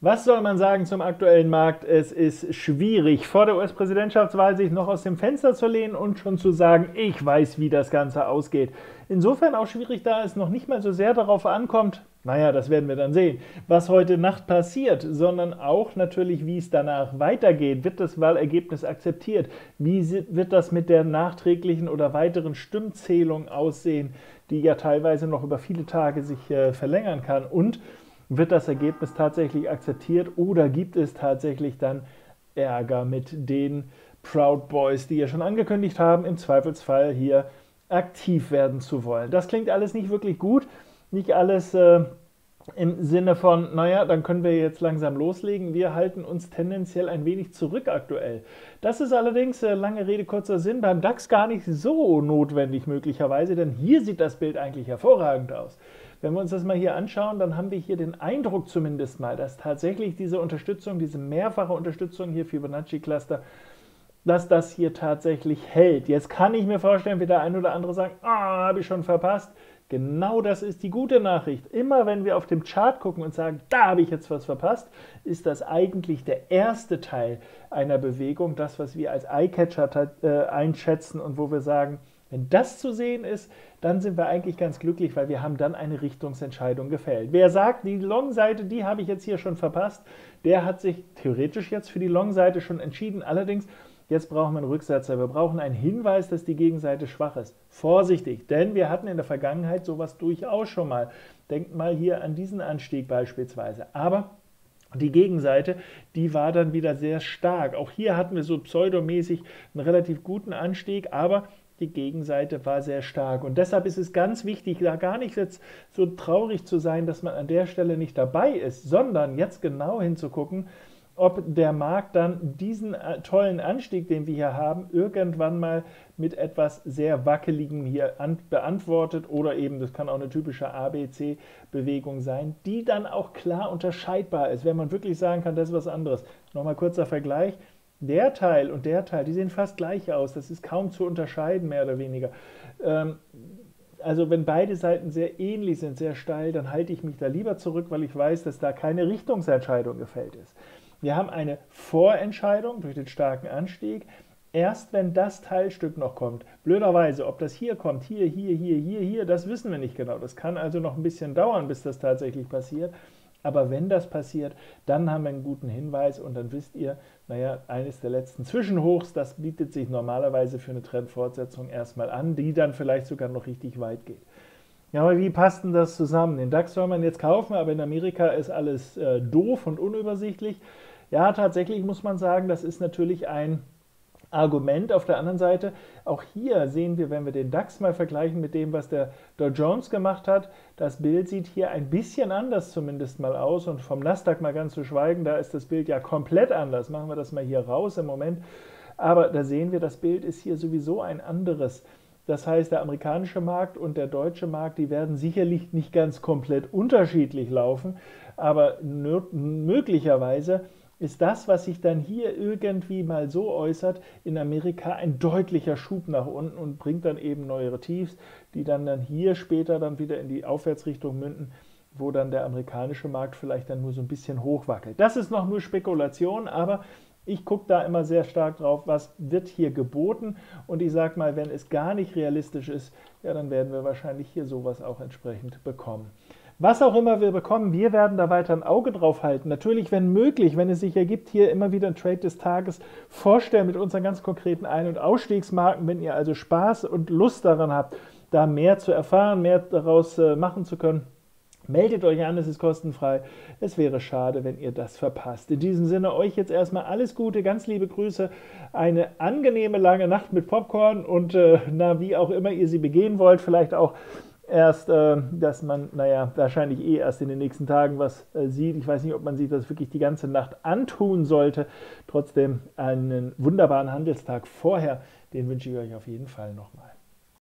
Was soll man sagen zum aktuellen Markt? Es ist schwierig, vor der US-Präsidentschaftswahl sich noch aus dem Fenster zu lehnen und schon zu sagen, ich weiß, wie das Ganze ausgeht. Insofern auch schwierig, da es noch nicht mal so sehr darauf ankommt, naja, das werden wir dann sehen, was heute Nacht passiert, sondern auch natürlich, wie es danach weitergeht. Wird das Wahlergebnis akzeptiert? Wie wird das mit der nachträglichen oder weiteren Stimmzählung aussehen, die ja teilweise noch über viele Tage sich äh, verlängern kann? Und wird das Ergebnis tatsächlich akzeptiert oder gibt es tatsächlich dann Ärger mit den Proud Boys, die ja schon angekündigt haben, im Zweifelsfall hier aktiv werden zu wollen? Das klingt alles nicht wirklich gut, nicht alles äh, im Sinne von, naja, dann können wir jetzt langsam loslegen. Wir halten uns tendenziell ein wenig zurück aktuell. Das ist allerdings, äh, lange Rede, kurzer Sinn, beim DAX gar nicht so notwendig möglicherweise, denn hier sieht das Bild eigentlich hervorragend aus. Wenn wir uns das mal hier anschauen, dann haben wir hier den Eindruck zumindest mal, dass tatsächlich diese Unterstützung, diese mehrfache Unterstützung hier Fibonacci-Cluster, dass das hier tatsächlich hält. Jetzt kann ich mir vorstellen, wie der ein oder andere sagt, ah, habe ich schon verpasst. Genau das ist die gute Nachricht. Immer wenn wir auf dem Chart gucken und sagen, da habe ich jetzt was verpasst, ist das eigentlich der erste Teil einer Bewegung, das, was wir als Eyecatcher äh, einschätzen und wo wir sagen, wenn das zu sehen ist, dann sind wir eigentlich ganz glücklich, weil wir haben dann eine Richtungsentscheidung gefällt. Wer sagt, die Long-Seite, die habe ich jetzt hier schon verpasst, der hat sich theoretisch jetzt für die Long-Seite schon entschieden. Allerdings, jetzt brauchen wir einen Rücksetzer. Wir brauchen einen Hinweis, dass die Gegenseite schwach ist. Vorsichtig, denn wir hatten in der Vergangenheit sowas durchaus schon mal. Denkt mal hier an diesen Anstieg beispielsweise. Aber die Gegenseite, die war dann wieder sehr stark. Auch hier hatten wir so pseudomäßig einen relativ guten Anstieg, aber die Gegenseite war sehr stark. Und deshalb ist es ganz wichtig, da gar nicht jetzt so traurig zu sein, dass man an der Stelle nicht dabei ist, sondern jetzt genau hinzugucken, ob der Markt dann diesen äh, tollen Anstieg, den wir hier haben, irgendwann mal mit etwas sehr Wackeligem hier beantwortet oder eben, das kann auch eine typische ABC-Bewegung sein, die dann auch klar unterscheidbar ist, wenn man wirklich sagen kann, das ist was anderes. Nochmal kurzer Vergleich. Der Teil und der Teil, die sehen fast gleich aus. Das ist kaum zu unterscheiden, mehr oder weniger. Ähm, also wenn beide Seiten sehr ähnlich sind, sehr steil, dann halte ich mich da lieber zurück, weil ich weiß, dass da keine Richtungsentscheidung gefällt ist. Wir haben eine Vorentscheidung durch den starken Anstieg. Erst wenn das Teilstück noch kommt, blöderweise, ob das hier kommt, hier, hier, hier, hier, hier, das wissen wir nicht genau. Das kann also noch ein bisschen dauern, bis das tatsächlich passiert. Aber wenn das passiert, dann haben wir einen guten Hinweis und dann wisst ihr, naja, eines der letzten Zwischenhochs, das bietet sich normalerweise für eine Trendfortsetzung erstmal an, die dann vielleicht sogar noch richtig weit geht. Ja, aber wie passt denn das zusammen? Den DAX soll man jetzt kaufen, aber in Amerika ist alles äh, doof und unübersichtlich. Ja, tatsächlich muss man sagen, das ist natürlich ein Argument. Auf der anderen Seite, auch hier sehen wir, wenn wir den DAX mal vergleichen mit dem, was der Dow Jones gemacht hat, das Bild sieht hier ein bisschen anders zumindest mal aus und vom Nasdaq mal ganz zu schweigen, da ist das Bild ja komplett anders. Machen wir das mal hier raus im Moment. Aber da sehen wir, das Bild ist hier sowieso ein anderes. Das heißt, der amerikanische Markt und der deutsche Markt, die werden sicherlich nicht ganz komplett unterschiedlich laufen, aber möglicherweise ist das, was sich dann hier irgendwie mal so äußert, in Amerika ein deutlicher Schub nach unten und bringt dann eben neuere Tiefs, die dann, dann hier später dann wieder in die Aufwärtsrichtung münden, wo dann der amerikanische Markt vielleicht dann nur so ein bisschen hochwackelt. Das ist noch nur Spekulation, aber ich gucke da immer sehr stark drauf, was wird hier geboten und ich sage mal, wenn es gar nicht realistisch ist, ja, dann werden wir wahrscheinlich hier sowas auch entsprechend bekommen. Was auch immer wir bekommen, wir werden da weiter ein Auge drauf halten. Natürlich, wenn möglich, wenn es sich ergibt, hier immer wieder ein Trade des Tages vorstellen mit unseren ganz konkreten Ein- und Ausstiegsmarken. Wenn ihr also Spaß und Lust daran habt, da mehr zu erfahren, mehr daraus äh, machen zu können, Meldet euch an, es ist kostenfrei. Es wäre schade, wenn ihr das verpasst. In diesem Sinne euch jetzt erstmal alles Gute, ganz liebe Grüße, eine angenehme lange Nacht mit Popcorn und äh, na, wie auch immer ihr sie begehen wollt, vielleicht auch erst, äh, dass man, naja, wahrscheinlich eh erst in den nächsten Tagen was äh, sieht. Ich weiß nicht, ob man sich das wirklich die ganze Nacht antun sollte. Trotzdem einen wunderbaren Handelstag vorher, den wünsche ich euch auf jeden Fall nochmal.